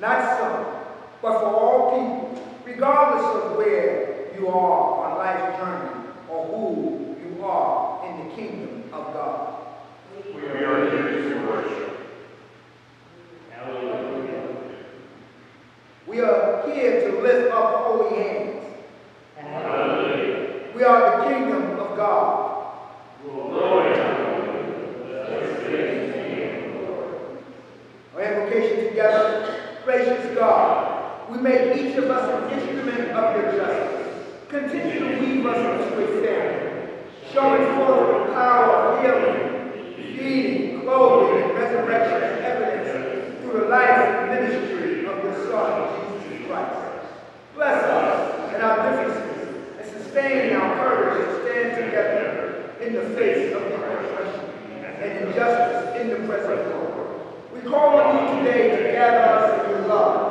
not some, but for all people, regardless of where you are on life's journey or who you are in the kingdom of God. We are here to worship. Hallelujah. We are here to lift up holy hands. Hallelujah. We are the kingdom of God. Make each of us an instrument of your justice. Continue to weave us into a family, showing forth the power of healing, feeding, clothing, and resurrection as evidence through the life and ministry of your Son, Jesus Christ. Bless us and our differences, and sustain our courage to stand together in the face of the oppression and injustice in the present world. We call on you today to gather us in your love.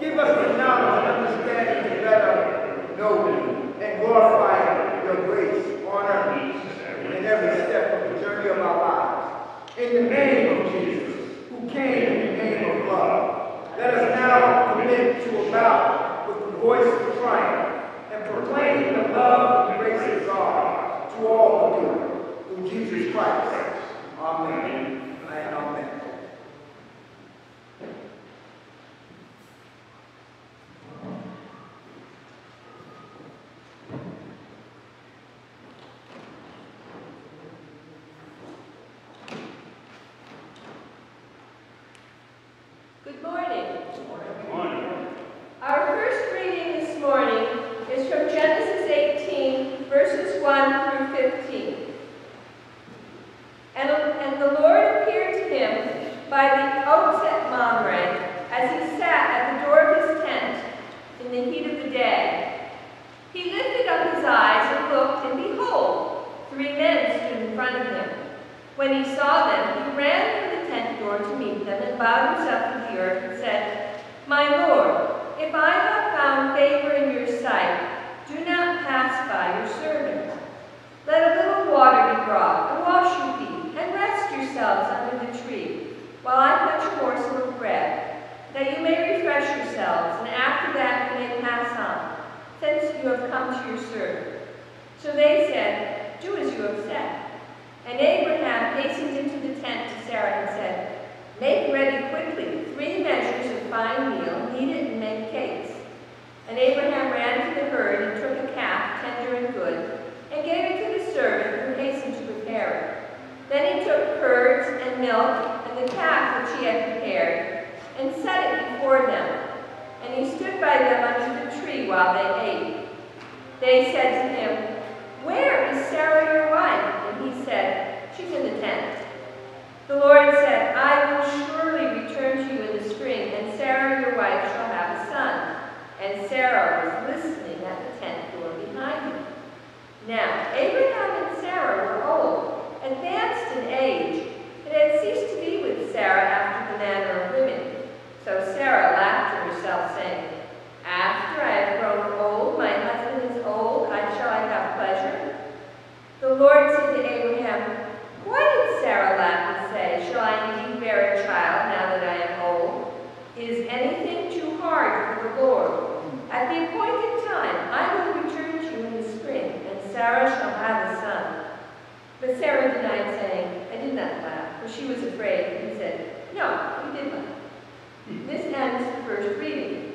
Give us the knowledge and understanding to better know you and glorify your grace on earth in every step of the journey of our lives. In the name of Jesus, who came in the name of love, let us now commit to about with the voice of triumph and proclaim the love and grace of God to all who do. Through Jesus Christ. Amen. And amen. Good morning. Morning. Our first reading this morning is from Genesis 18, verses 1 through 15. And, and the Lord appeared to him by the oaks at Mamre as he sat at the door of his tent in the heat of the day. He lifted up his eyes and looked, and behold, three men stood in front of him. When he saw them, he ran to the tent door to meet them and bowed himself to the earth and said, My Lord, if I have found favor in your sight, do not pass by your servant. Let a little water be brought, and wash your feet, and rest yourselves under the tree, while I touch a morsel of bread, that you may refresh yourselves, and after that you may pass on, since you have come to your servant. So they said, Do as you have said. And Abraham hastened into the tent to Sarah and said, Make ready quickly three measures of fine meal, knead it and make cakes. And Abraham ran to the herd and took a calf, tender and good, and gave it to the servant who hastened to prepare it. Then he took curds and milk and the calf which he had prepared, and set it before them. And he stood by them under the tree while they ate. They said to him, Where is Sarah your wife? And he said, She's in the tent. The Lord said, I will surely return to you in the spring, and Sarah your wife shall have a son. And Sarah was listening at the tent door behind him. Now, Abraham and Sarah were old, advanced in age, and had ceased to be with Sarah after the manner of women. So Sarah laughed to herself, saying, After I have grown old, my husband is old, I shall I have pleasure? The Lord said to Abraham, Why did Sarah laugh and say, Shall I indeed bear a child now that I am old? Is anything too hard for the Lord? At the appointed time, I will return to you in the spring, and Sarah shall have a son. But Sarah denied, saying, I did not laugh, for she was afraid. And he said, No, you did laugh. This ends the first reading.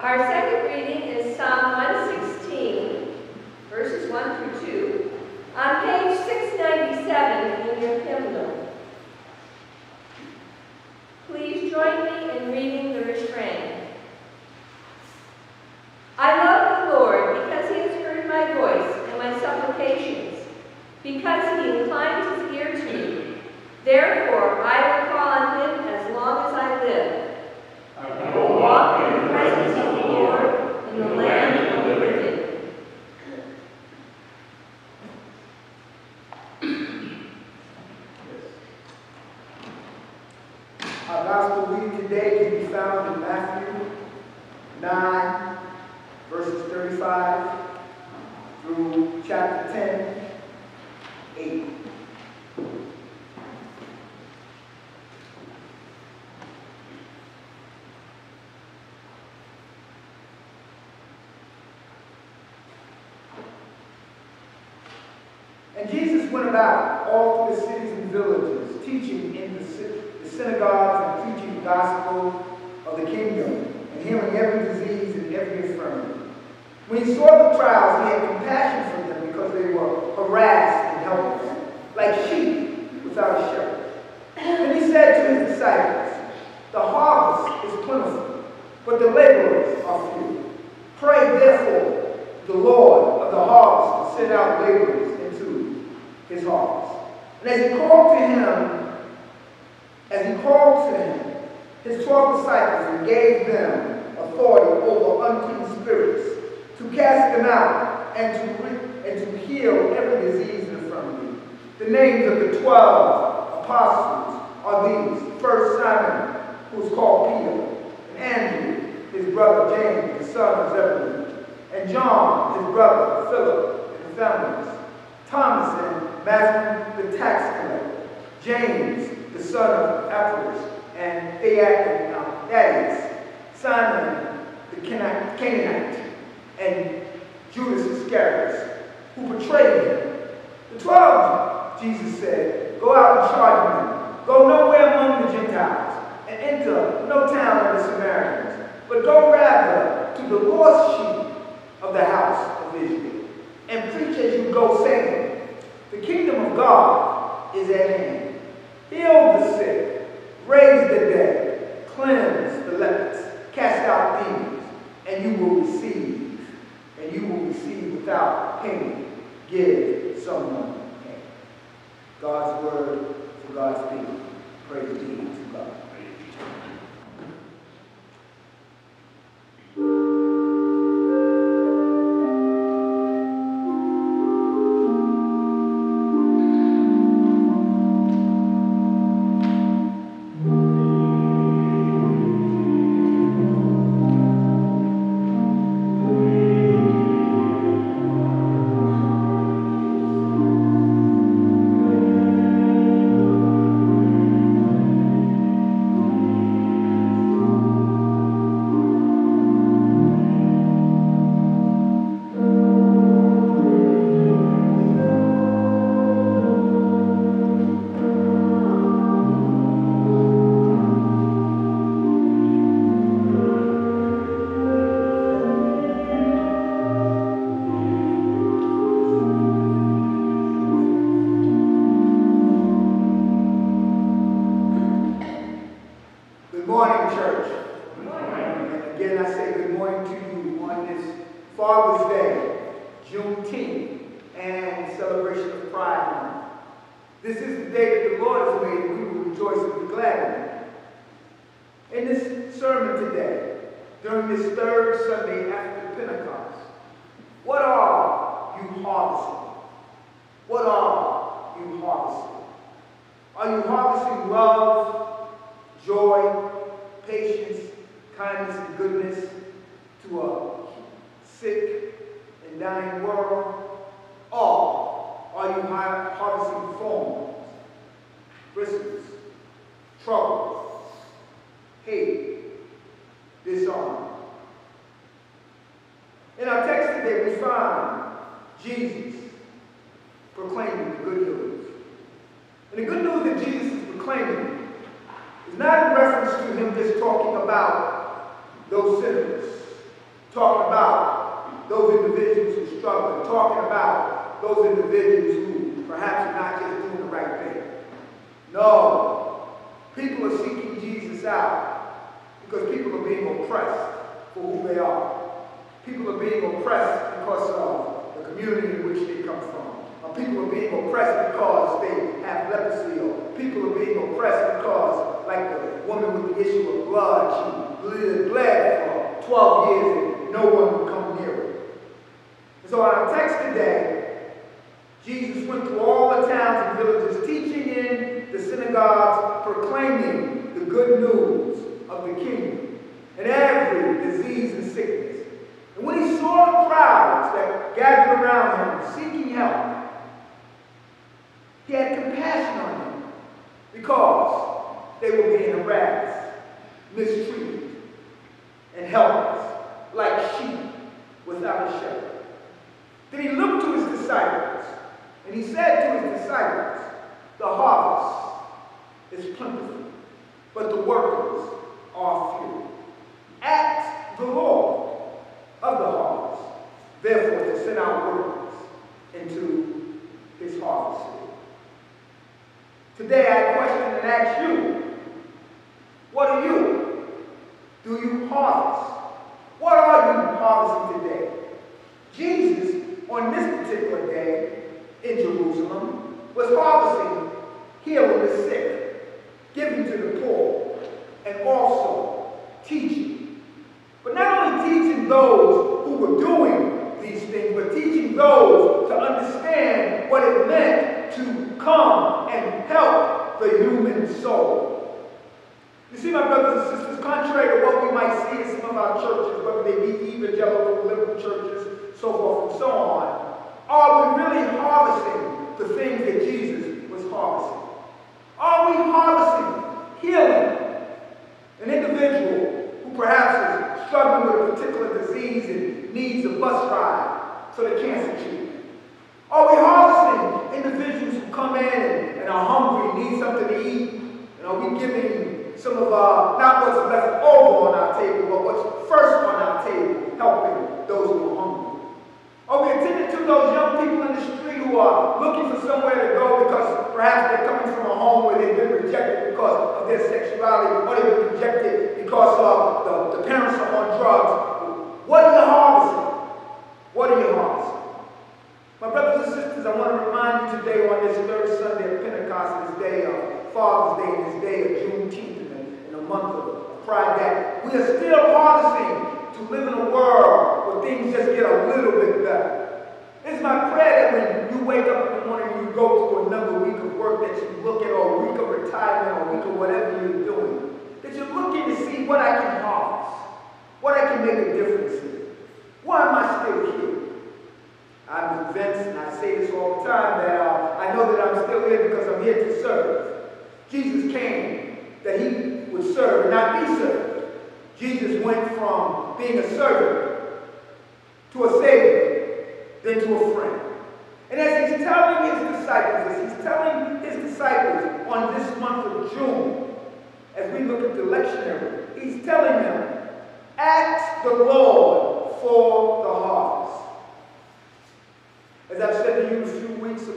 Our second reading is Psalm 116, verses 1 through 2, on page 697 in your hymnal. Please join me in reading went about all through the cities and villages, teaching in the, synagogues and preaching the gospel of the kingdom, and healing every disease and every infirmity. When he saw the crowds, he had compassion for them because they were harassed and helpless, like sheep without a shepherd. And he said to his disciples, The harvest is plentiful, but the laborers are few. Pray, therefore, the Lord of the harvest to send out laborers his harvest. And as he called to him, as he called to him, his twelve disciples and gave them authority over unclean spirits to cast them out and to, and to heal every disease and infirmity. The names of the twelve apostles are these. First Simon, who is called Peter, and Andrew, his brother James, the son of Zebedee, and John, his brother Philip, and the families. Thomas and Matthew the tax collector, James, the son of Alphaeus, and Thaddeus, Simon the Canaanite, and Judas Iscariot, who betrayed him. The twelve, Jesus said, go out and charge them. Go nowhere among the Gentiles, and enter no town of the Samaritans, but go rather to the lost sheep of the house of Israel, and preach as you go, saying, The kingdom of God is at hand. Heal the sick, raise the dead, cleanse the lepers, cast out demons, and you will receive, and you will receive without payment. Give someone pay. God's word for God's people. Praise be to God. Harvesting? What are you harvesting? Are you harvesting love, joy, patience, kindness, and goodness to a sick and dying world? Or are you harvesting thorns, bristles, troubles, hate, dishonor? In our text today, we find Jesus proclaiming the good news. And the good news that Jesus is proclaiming is not in reference to him just talking about those sinners, talking about those individuals who struggle, talking about those individuals who perhaps are not just doing the right thing. No, people are seeking Jesus out because people are being oppressed for who they are. People are being oppressed because of community in which they come from. People are being oppressed because they have leprosy. Or people are being oppressed because, like the woman with the issue of blood, she bled for 12 years and no one would come near her. And so our text today, Jesus went through all the towns and villages, teaching in the synagogues, proclaiming the good news of the kingdom and every disease and sickness. And when he saw the crowds that gathered sí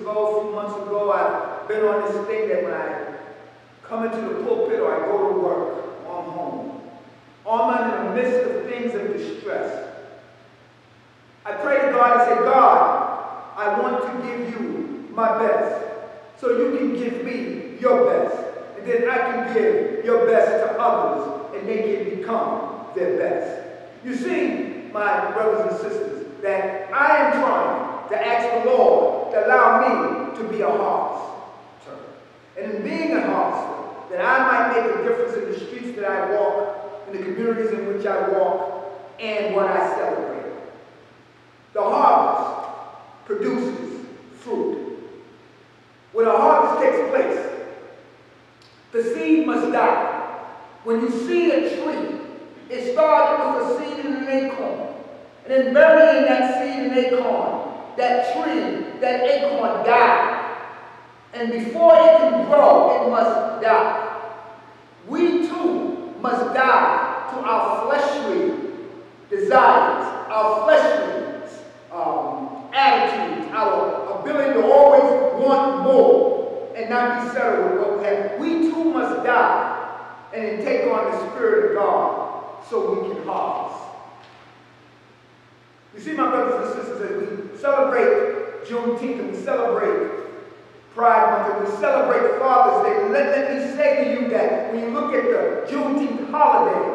ago, a few months ago, I've been on this thing that when I come into the pulpit or I go to work or I'm home, I'm in the midst of things of distress, I pray to God and say, God, I want to give you my best so you can give me your best. And then I can give your best to others and they can become their best. You see, my brothers and sisters, that I am trying to ask the Lord to allow me to be a harvester. And in being a harvester, that I might make a difference in the streets that I walk, in the communities in which I walk, and what I celebrate. The harvest produces fruit. When a harvest takes place, the seed must die. When you see a tree, it started with a seed and an acorn. And in burying that seed and acorn, that tree that acorn died. And before it can grow, it must die. We too must die to our fleshly desires, our fleshly um, attitudes, our ability to always want more and not be settled with what we have. We too must die and take on the Spirit of God so we holiday.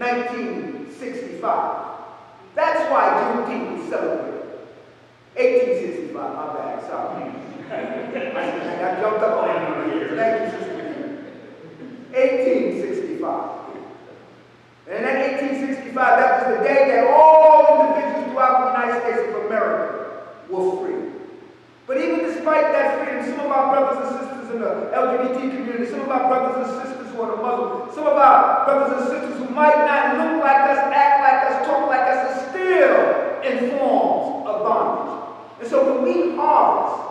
1965. That's why Juneteenth is celebrated. 1865, my bad, sorry. I, I jumped up on. Thank you, Sister 1865. And in that 1865, that was the day that all individuals throughout the United States of America were free. But even despite that freedom, some of our brothers and sisters in the LGBT community, some of our brothers and sisters the some of our brothers and sisters who might not look like us, act like us, talk like us, are still in forms of bondage. And so when we harvest,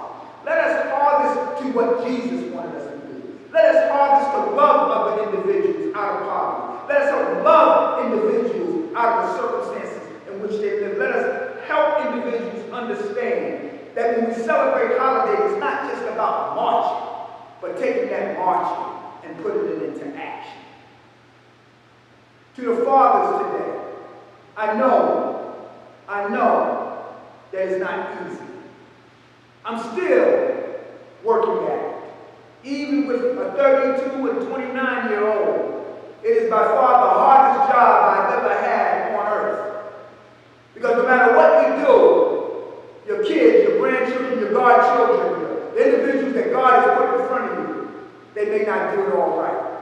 let us harvest to what Jesus wanted us to do. Let us harvest to love other individuals out of poverty. Let us love individuals out of the circumstances in which they live. Let us help individuals understand that when we celebrate holidays, it's not just about marching, but taking that marching and putting it into action. To the fathers today, I know, I know that it's not easy. I'm still working at it. Even with a 32 and 29 year old, it is by far the hardest job I've ever had on earth. Because no matter what you do, your kids, your grandchildren, your godchildren, the individuals that God has put in front of you, they may not do it all right.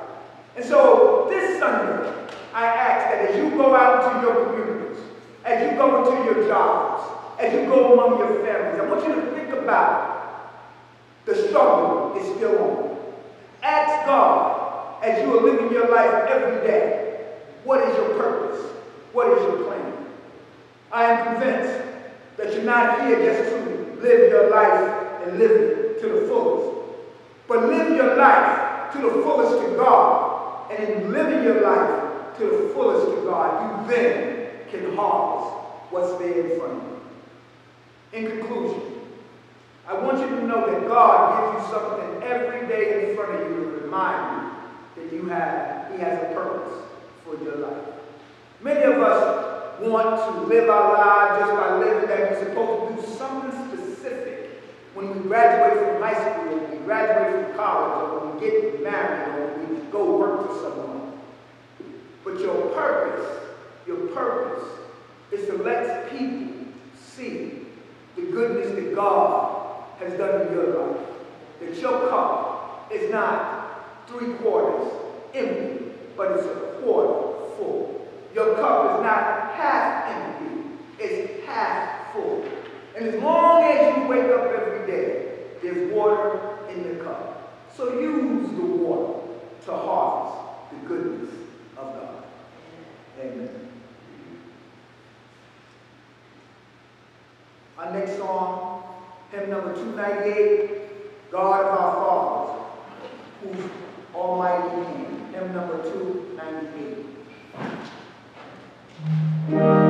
And so this Sunday, I ask that as you go out into your communities, as you go into your jobs, as you go among your families, I want you to think about the struggle is still on. Ask God as you are living your life every day, what is your purpose? What is your plan? I am convinced that you're not here just to live your life and live it to the fullest, but live your life to the fullest to God. And in living your life to the fullest to God, you then can harvest what's there in front of you. In conclusion, I want you to know that God gives you something every day in front of you to remind you that you have, He has a purpose for your life. Many of us want to live our lives just by living that we're supposed to do something when we graduate from high school, when we graduate from college, or when we get married, or when we go work for someone. But your purpose, your purpose is to let people see the goodness that God has done in your life. That your cup is not three quarters empty, but it's a quarter full. Your cup is not half empty, it's half full. And as long as you wake up there's water in the cup. So use the water to harvest the goodness of God. Amen. Our next song Hymn number 298, God of our fathers, whose almighty name. Hymn number 298.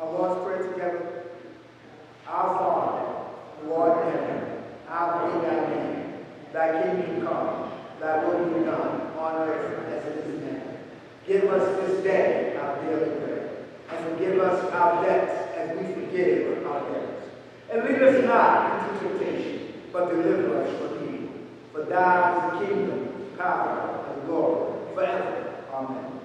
Our Lord's Prayer together. Our Father, who art in heaven, hallowed be thy name. Thy kingdom come, thy will be done on earth as it is in heaven. Give us this day our daily bread, and forgive us our debts as we forgive our debtors. And lead us not into temptation, but deliver us from evil. For thine is the kingdom, power, and glory, forever. Amen.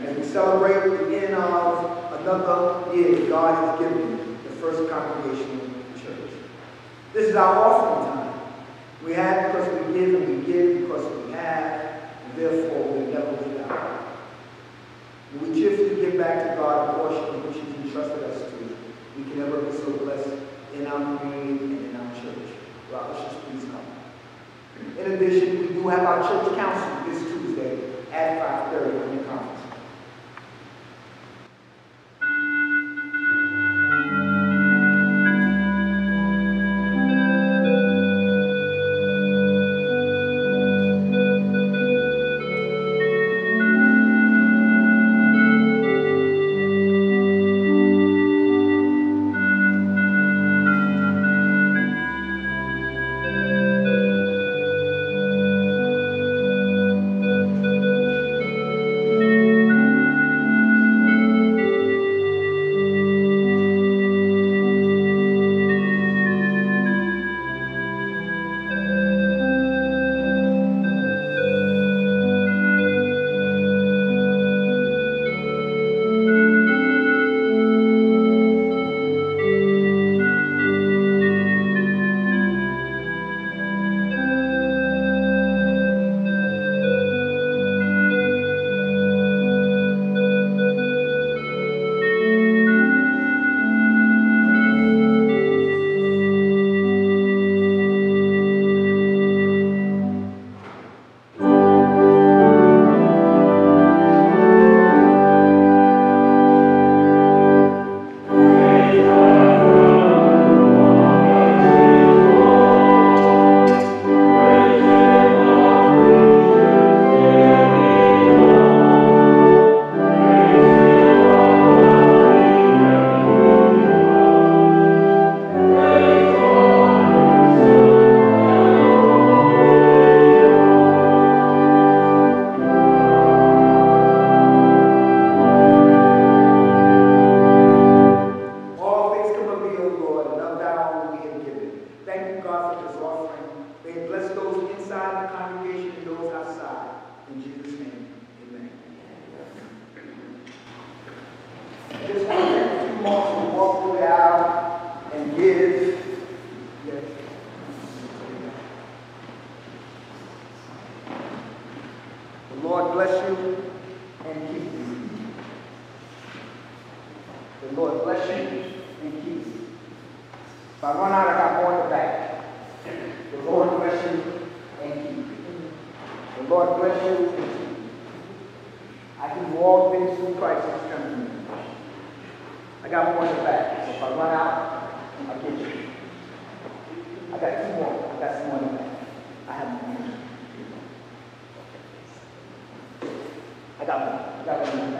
As we celebrate the end of another year God has given the first congregation of the church. This is our offering time. We have because we give, and we give because we have, and therefore we never without. When we cheerfully give back to God a portion which He's entrusted us to, we can never be so blessed in our community and in our church. Our ushers, please come. In addition, we do have our church council this Tuesday at 5.30 Lord bless you and keep you. If I run out, I got more in the back. The Lord bless you and keep you. The Lord bless you and keep you. I can do all things through Christ who strengthens me. I got more in the back. So if I run out, I'll get you. I got two more. I got some more in the back. I have more. I got one. I got one.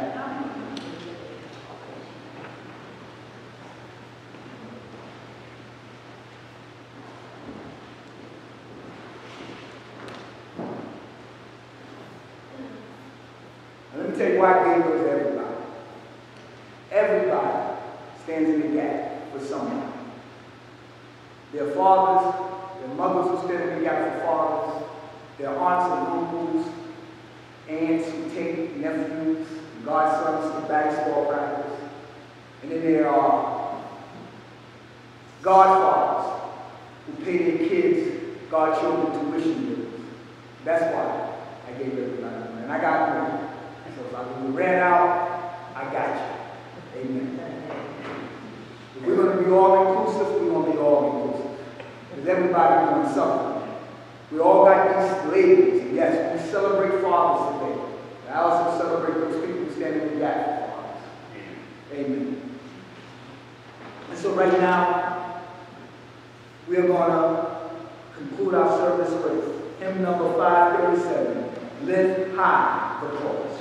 So right now, we are going to conclude our service with hymn number 537, Lift High the Cross.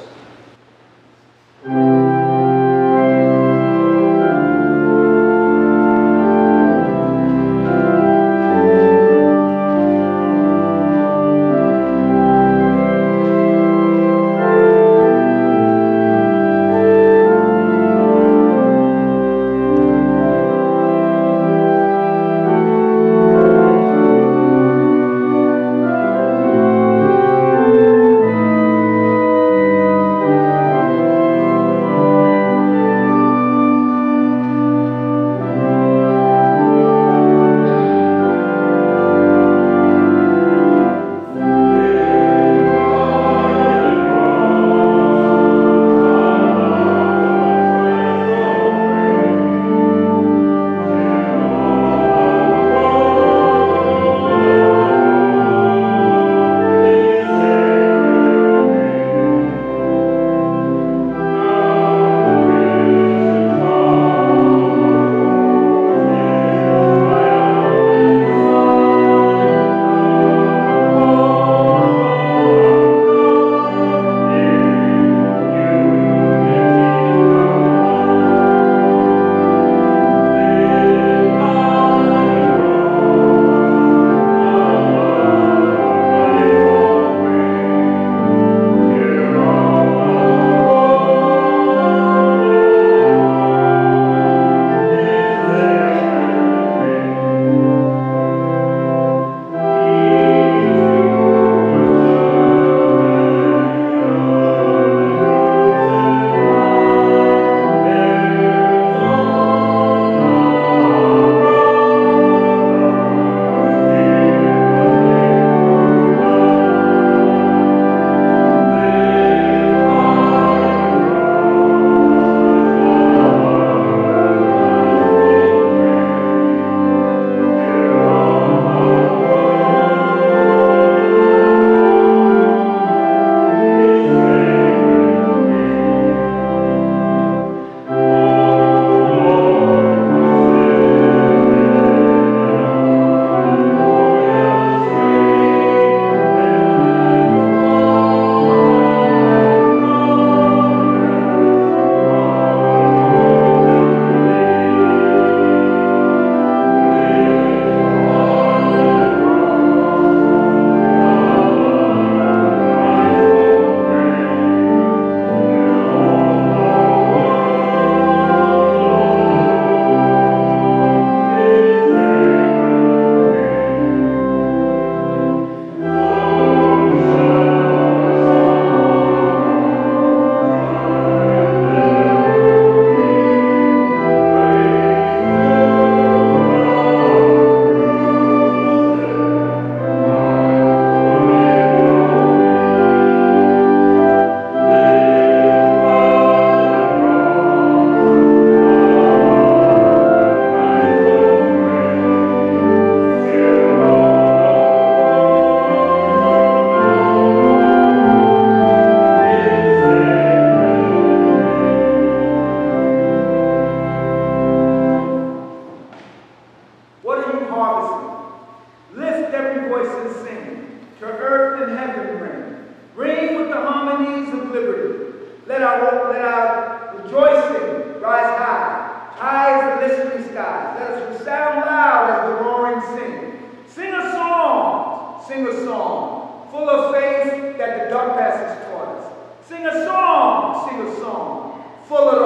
Sing a song full of faith that the dark passage taught us. Sing a song, sing a song full of